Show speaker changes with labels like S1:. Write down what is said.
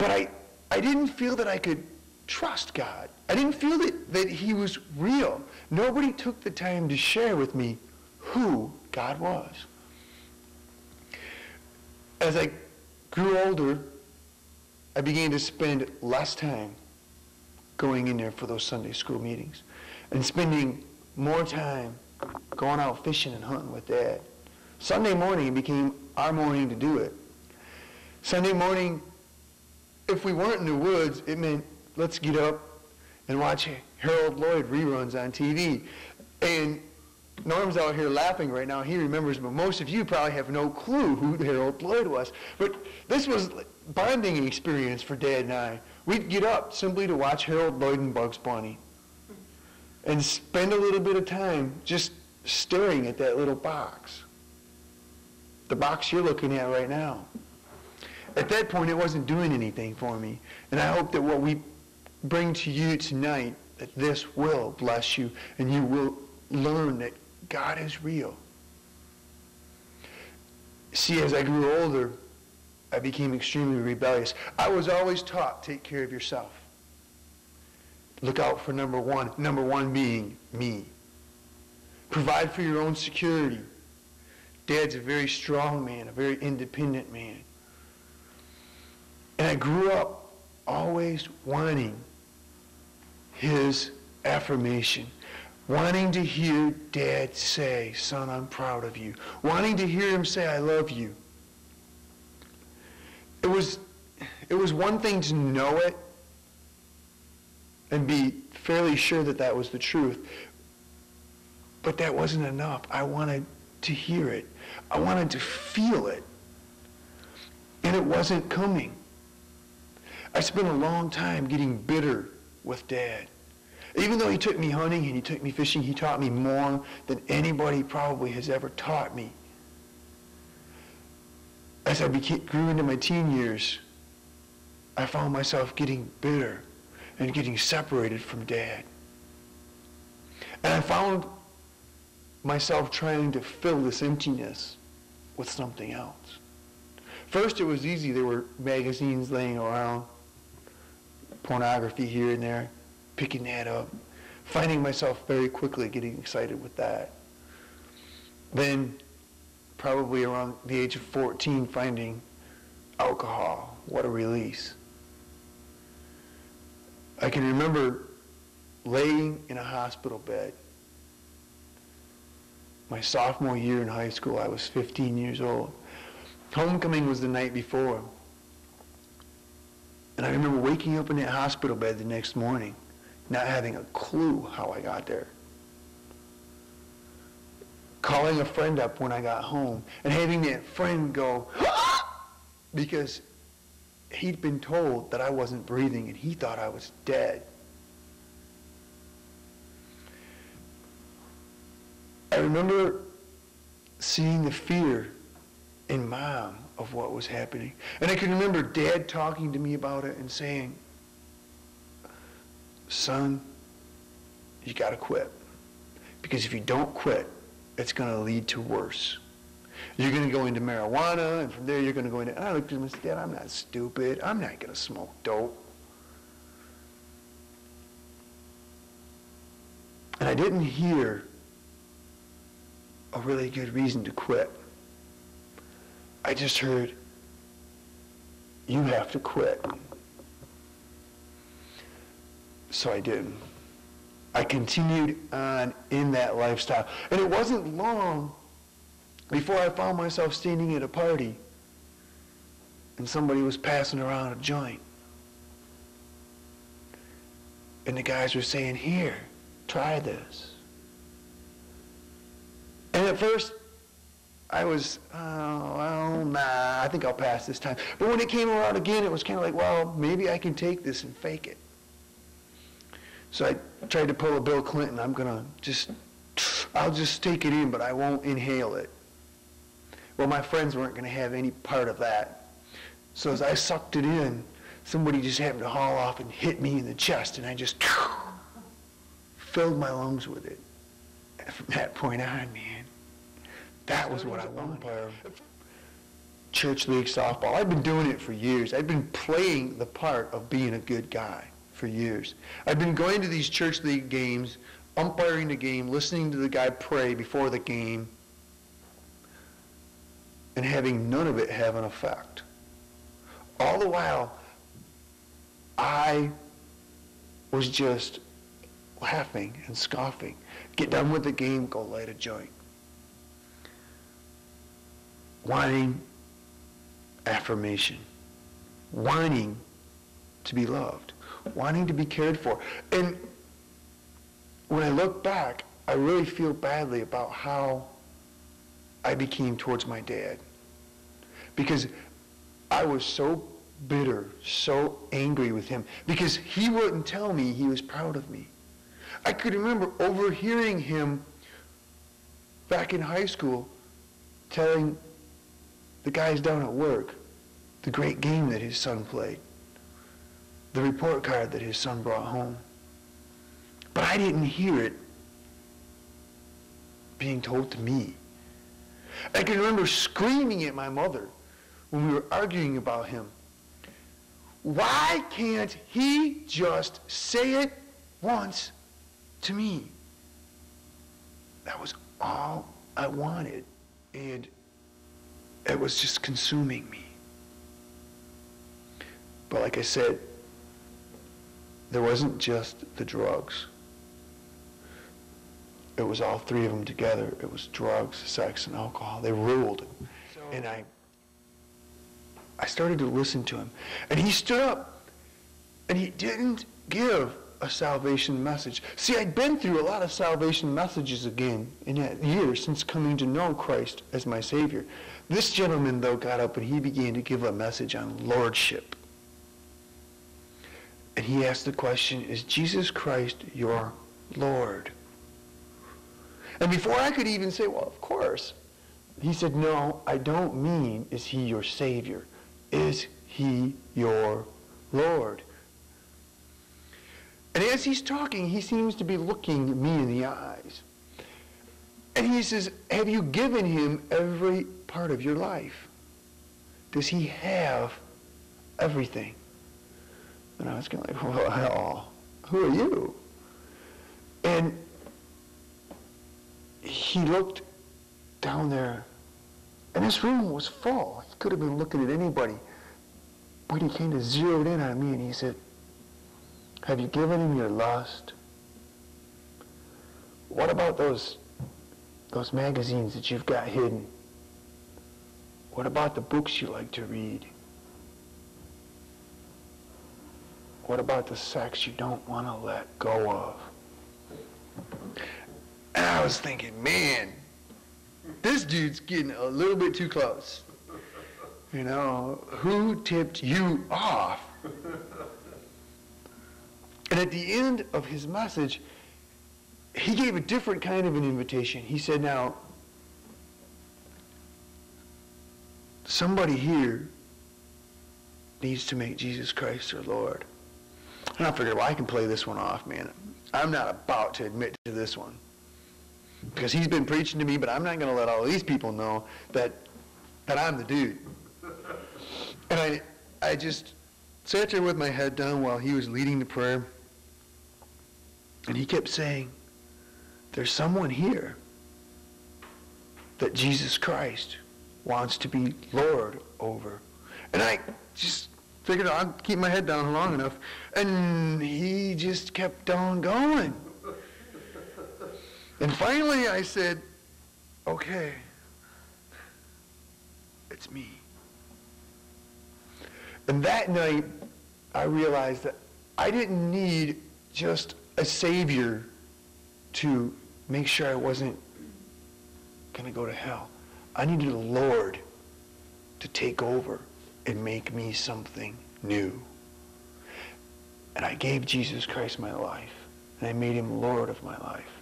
S1: But I, I didn't feel that I could trust God. I didn't feel that, that he was real. Nobody took the time to share with me who God was. As I grew older, I began to spend less time going in there for those Sunday school meetings and spending more time going out fishing and hunting with Dad. Sunday morning became our morning to do it. Sunday morning, if we weren't in the woods, it meant let's get up and watch Harold Lloyd reruns on TV. And Norm's out here laughing right now. He remembers, but most of you probably have no clue who Harold Lloyd was. But this was bonding experience for Dad and I. We'd get up simply to watch Harold Lloyd and Bugs Bunny and spend a little bit of time just staring at that little box. The box you're looking at right now. At that point, it wasn't doing anything for me. And I hope that what we bring to you tonight, that this will bless you and you will learn that God is real. See, as I grew older, I became extremely rebellious. I was always taught, take care of yourself. Look out for number one. Number one being me. Provide for your own security. Dad's a very strong man, a very independent man. I grew up always wanting his affirmation. Wanting to hear dad say, son, I'm proud of you. Wanting to hear him say, I love you. It was, it was one thing to know it and be fairly sure that that was the truth. But that wasn't enough. I wanted to hear it. I wanted to feel it. And it wasn't coming. I spent a long time getting bitter with Dad. Even though he took me hunting and he took me fishing, he taught me more than anybody probably has ever taught me. As I became, grew into my teen years, I found myself getting bitter and getting separated from Dad. And I found myself trying to fill this emptiness with something else. First, it was easy. There were magazines laying around, pornography here and there, picking that up, finding myself very quickly getting excited with that. Then, probably around the age of 14, finding alcohol. What a release. I can remember laying in a hospital bed. My sophomore year in high school, I was 15 years old. Homecoming was the night before. And I remember waking up in that hospital bed the next morning, not having a clue how I got there. Calling a friend up when I got home and having that friend go, because he'd been told that I wasn't breathing and he thought I was dead. I remember seeing the fear in mom of what was happening. And I can remember dad talking to me about it and saying, son, you got to quit. Because if you don't quit, it's going to lead to worse. You're going to go into marijuana, and from there you're going to go into, and I looked at him and said, Dad, I'm not stupid. I'm not going to smoke dope. And I didn't hear a really good reason to quit. I just heard, you have to quit. So I did. I continued on in that lifestyle. And it wasn't long before I found myself standing at a party and somebody was passing around a joint. And the guys were saying, here, try this. And at first, I was, oh, well, nah, I think I'll pass this time. But when it came around again, it was kind of like, well, maybe I can take this and fake it. So I tried to pull a Bill Clinton. I'm going to just, I'll just take it in, but I won't inhale it. Well, my friends weren't going to have any part of that. So as I sucked it in, somebody just happened to haul off and hit me in the chest, and I just filled my lungs with it. From that point on, man, that was what I wanted. church league softball. I've been doing it for years. I've been playing the part of being a good guy for years. I've been going to these church league games, umpiring the game, listening to the guy pray before the game, and having none of it have an effect. All the while, I was just laughing and scoffing. Get done with the game, go light a joint. Wanting affirmation. Wanting to be loved. Wanting to be cared for. And when I look back, I really feel badly about how I became towards my dad. Because I was so bitter, so angry with him because he wouldn't tell me he was proud of me. I could remember overhearing him back in high school telling the guys down at work the great game that his son played, the report card that his son brought home. But I didn't hear it being told to me. I can remember screaming at my mother when we were arguing about him. Why can't he just say it once to me? That was all I wanted. And it was just consuming me. But like I said, there wasn't just the drugs. It was all three of them together. It was drugs, sex, and alcohol. They ruled. So, and I I started to listen to him. And he stood up and he didn't give a salvation message. See, I'd been through a lot of salvation messages again in that year since coming to know Christ as my Savior. This gentleman, though, got up and he began to give a message on lordship. And he asked the question, is Jesus Christ your Lord? And before I could even say, well, of course, he said, no, I don't mean, is he your Savior? Is he your Lord? And as he's talking, he seems to be looking me in the eyes. And he says, have you given him every part of your life? Does he have everything? And I was kind of like, well, who are you? And he looked down there, and this room was full He could have been looking at anybody. But he kind of zeroed in on me and he said, have you given him your lust? What about those, those magazines that you've got hidden? What about the books you like to read? What about the sex you don't want to let go of? And I was thinking, man, this dude's getting a little bit too close. You know, who tipped you off? And at the end of his message, he gave a different kind of an invitation. He said, now, somebody here needs to make Jesus Christ their Lord. And I figured, well, I can play this one off, man. I'm not about to admit to this one. Because he's been preaching to me, but I'm not going to let all these people know that, that I'm the dude. And I, I just sat there with my head down while he was leading the prayer. And he kept saying, there's someone here that Jesus Christ wants to be Lord over. And I just figured I'd keep my head down long enough. And he just kept on going. And finally I said, okay, it's me. And that night, I realized that I didn't need just a savior to make sure I wasn't going to go to hell. I needed a Lord to take over and make me something new. And I gave Jesus Christ my life, and I made him Lord of my life.